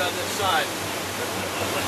on this side.